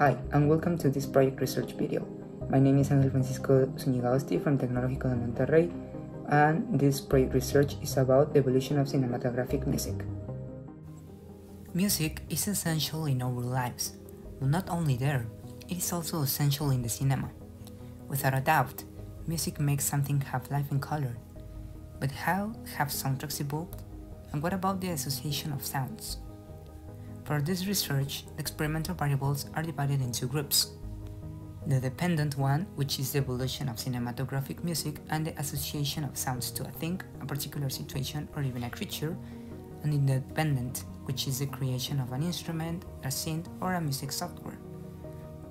Hi, and welcome to this project research video. My name is Angel Francisco Zuniga from Tecnológico de Monterrey, and this project research is about the evolution of cinematographic music. Music is essential in our lives, but not only there, it is also essential in the cinema. Without a doubt, music makes something have life and color. But how have soundtracks evolved? And what about the association of sounds? For this research, the experimental variables are divided into groups. The dependent one, which is the evolution of cinematographic music and the association of sounds to a thing, a particular situation, or even a creature, and independent, which is the creation of an instrument, a synth, or a music software.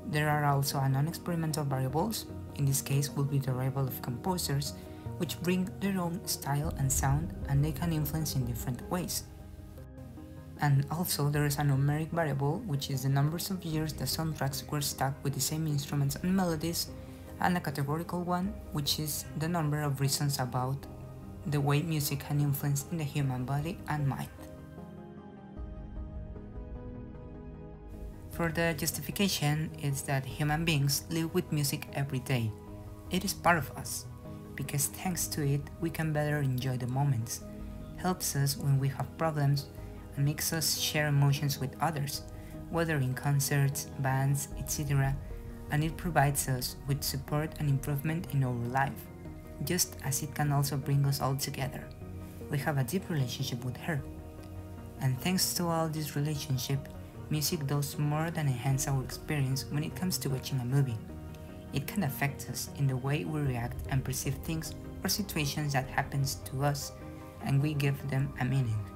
There are also non-experimental variables, in this case will be the arrival of composers, which bring their own style and sound and they can influence in different ways. And also there is a numeric variable, which is the numbers of years the soundtracks were stuck with the same instruments and melodies, and a categorical one, which is the number of reasons about the way music can influence in the human body and mind. For the justification is that human beings live with music every day. It is part of us, because thanks to it we can better enjoy the moments, helps us when we have problems, makes us share emotions with others, whether in concerts, bands, etc., and it provides us with support and improvement in our life, just as it can also bring us all together. We have a deep relationship with her. And thanks to all this relationship, music does more than enhance our experience when it comes to watching a movie. It can affect us in the way we react and perceive things or situations that happens to us and we give them a meaning.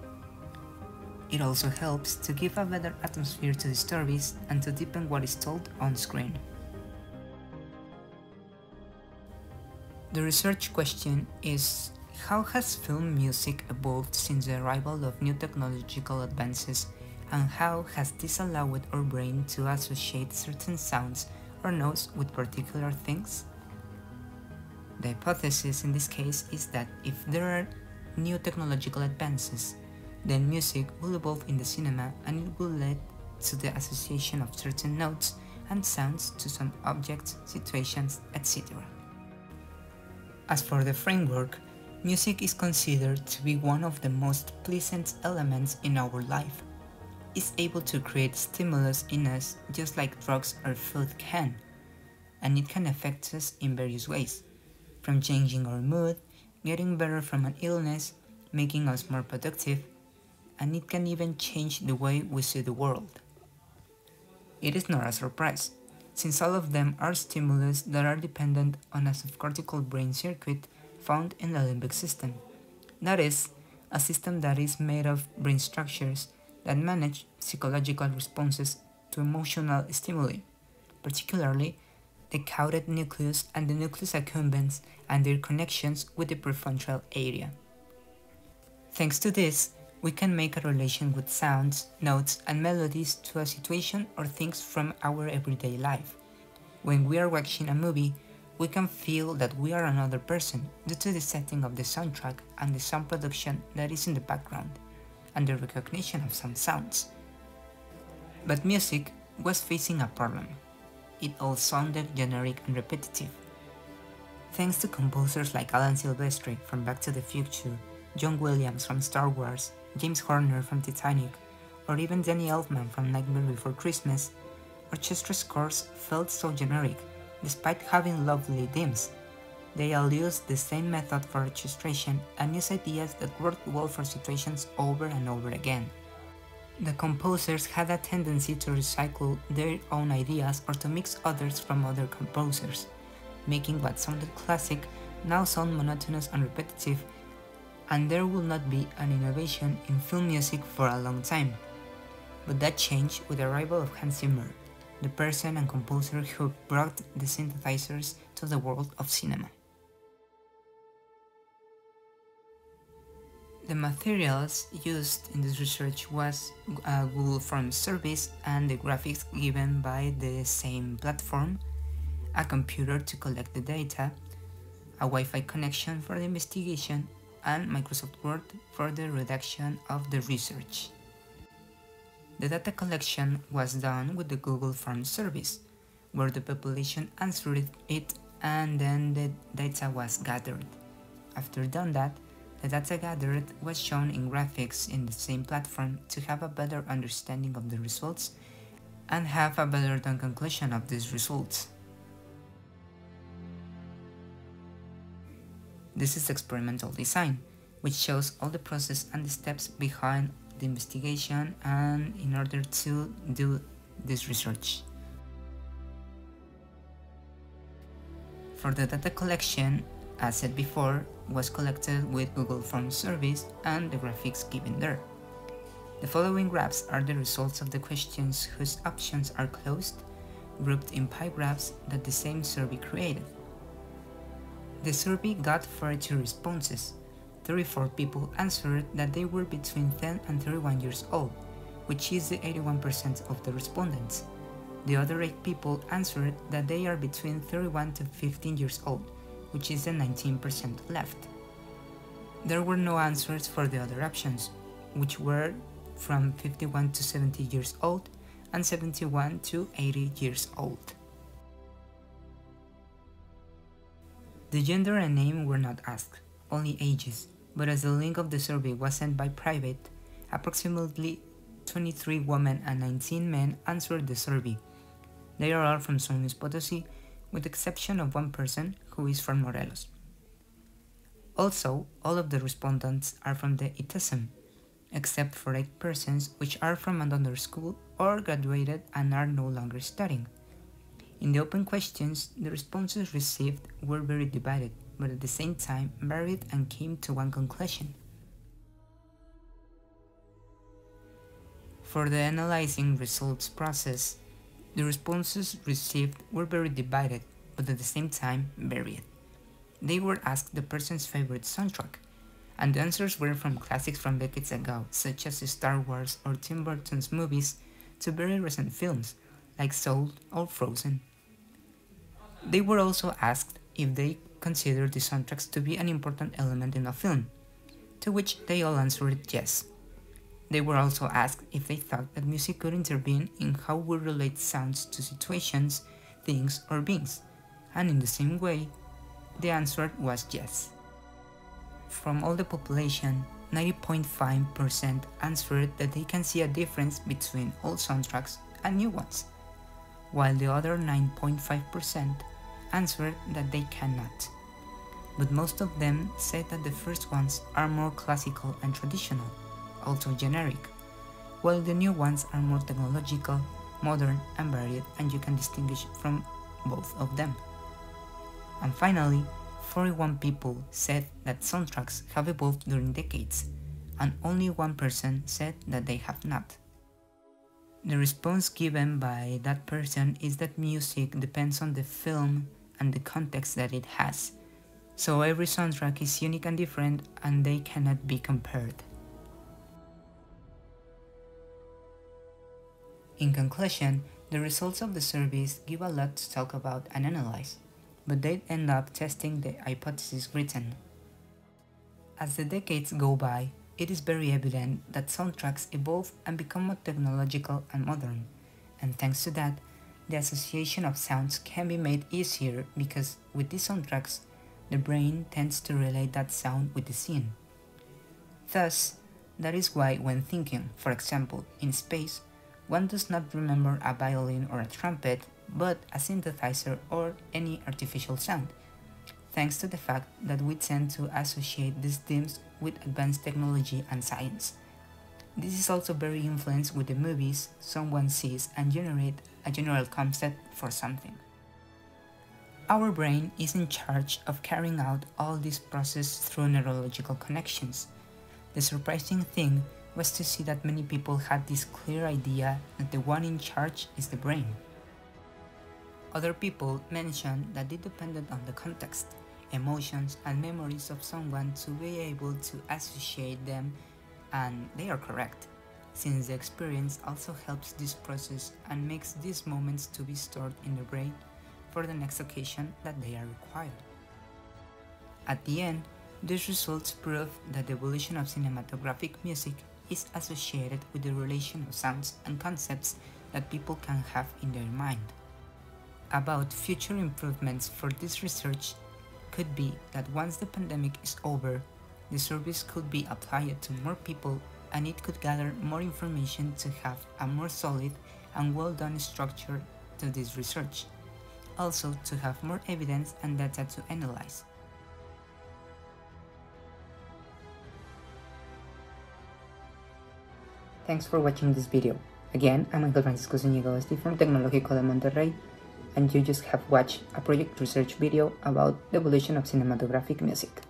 It also helps to give a better atmosphere to the stories and to deepen what is told on screen. The research question is how has film music evolved since the arrival of new technological advances and how has this allowed our brain to associate certain sounds or notes with particular things? The hypothesis in this case is that if there are new technological advances, then music will evolve in the cinema and it will lead to the association of certain notes and sounds to some objects, situations, etc. As for the framework, music is considered to be one of the most pleasant elements in our life. It's able to create stimulus in us just like drugs or food can, and it can affect us in various ways, from changing our mood, getting better from an illness, making us more productive, and it can even change the way we see the world. It is not a surprise, since all of them are stimulus that are dependent on a subcortical brain circuit found in the limbic system. That is, a system that is made of brain structures that manage psychological responses to emotional stimuli, particularly the caudate nucleus and the nucleus accumbens and their connections with the prefrontal area. Thanks to this, we can make a relation with sounds, notes, and melodies to a situation or things from our everyday life. When we are watching a movie, we can feel that we are another person due to the setting of the soundtrack and the sound production that is in the background, and the recognition of some sounds. But music was facing a problem. It all sounded generic and repetitive. Thanks to composers like Alan Silvestri from Back to the Future, John Williams from Star Wars, James Horner from Titanic, or even Danny Elfman from Nightmare Before Christmas, orchestra scores felt so generic, despite having lovely themes. They all used the same method for orchestration and use ideas that worked well for situations over and over again. The composers had a tendency to recycle their own ideas or to mix others from other composers, making what sounded classic now sound monotonous and repetitive and there will not be an innovation in film music for a long time. But that changed with the arrival of Hans Zimmer, the person and composer who brought the synthesizers to the world of cinema. The materials used in this research was a Google Forms service and the graphics given by the same platform, a computer to collect the data, a Wi-Fi connection for the investigation, and Microsoft Word for the redaction of the research. The data collection was done with the Google Forms service, where the population answered it and then the data was gathered. After done that, the data gathered was shown in graphics in the same platform to have a better understanding of the results and have a better conclusion of these results. This is experimental design, which shows all the process and the steps behind the investigation and in order to do this research. For the data collection, as said before, was collected with Google Forms service and the graphics given there. The following graphs are the results of the questions whose options are closed, grouped in pie graphs that the same survey created. The survey got 42 responses. 34 people answered that they were between 10 and 31 years old, which is the 81% of the respondents. The other 8 people answered that they are between 31 to 15 years old, which is the 19% left. There were no answers for the other options, which were from 51 to 70 years old and 71 to 80 years old. The gender and name were not asked, only ages, but as the link of the survey was sent by private, approximately 23 women and 19 men answered the survey, they are all from San Luis Potosí, with the exception of one person who is from Morelos. Also, all of the respondents are from the ITESM, except for 8 persons which are from another school or graduated and are no longer studying. In the open questions, the responses received were very divided, but at the same time varied and came to one conclusion. For the analyzing results process, the responses received were very divided, but at the same time varied. They were asked the person's favorite soundtrack, and the answers were from classics from decades ago, such as Star Wars or Tim Burton's movies, to very recent films, like Soul or Frozen. They were also asked if they considered the soundtracks to be an important element in a film, to which they all answered yes. They were also asked if they thought that music could intervene in how we relate sounds to situations, things, or beings, and in the same way, the answer was yes. From all the population, 90.5% answered that they can see a difference between old soundtracks and new ones, while the other 9.5% answered that they cannot. But most of them said that the first ones are more classical and traditional also generic, while the new ones are more technological, modern, and varied, and you can distinguish from both of them. And finally, 41 people said that soundtracks have evolved during decades, and only one person said that they have not. The response given by that person is that music depends on the film and the context that it has, so every soundtrack is unique and different and they cannot be compared. In conclusion, the results of the surveys give a lot to talk about and analyze, but they end up testing the hypothesis written. As the decades go by, it is very evident that soundtracks evolve and become more technological and modern, and thanks to that, the association of sounds can be made easier because with these soundtracks, the brain tends to relate that sound with the scene. Thus, that is why when thinking, for example, in space, one does not remember a violin or a trumpet, but a synthesizer or any artificial sound, thanks to the fact that we tend to associate these themes with advanced technology and science. This is also very influenced with the movies someone sees and generate a general concept for something. Our brain is in charge of carrying out all this process through neurological connections. The surprising thing was to see that many people had this clear idea that the one in charge is the brain. Other people mentioned that it depended on the context, emotions, and memories of someone to be able to associate them, and they are correct, since the experience also helps this process and makes these moments to be stored in the brain for the next occasion that they are required. At the end, these results prove that the evolution of cinematographic music is associated with the relation of sounds and concepts that people can have in their mind. About future improvements for this research could be that once the pandemic is over, the service could be applied to more people and it could gather more information to have a more solid and well done structure to this research. Also to have more evidence and data to analyze. Thanks for watching this video. Again, I'm Ángel Francisco Zúñiga from Tecnológico de Monterrey, and you just have watched a project research video about the evolution of cinematographic music.